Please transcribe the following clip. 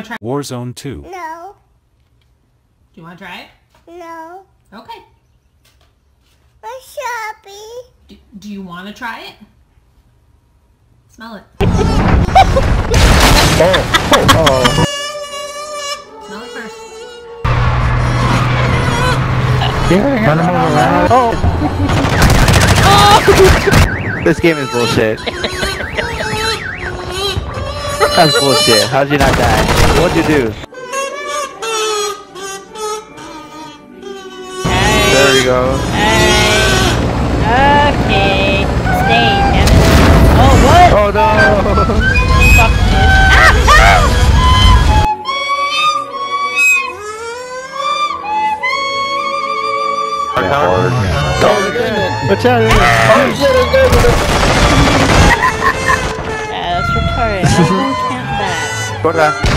want to try? Warzone 2. No. Do you want to try it? No. Okay. A Sharpie. Do, do you want to try it? Smell it. Oh. Smell it first. Run him over, man. Oh. This game is bullshit. That's bullshit. How'd you not die? What'd you do? There we go. Alright. Okay. Stay, damn. Oh, what? Oh no! Fuck this. Ah! ah! Watch out! Yeah,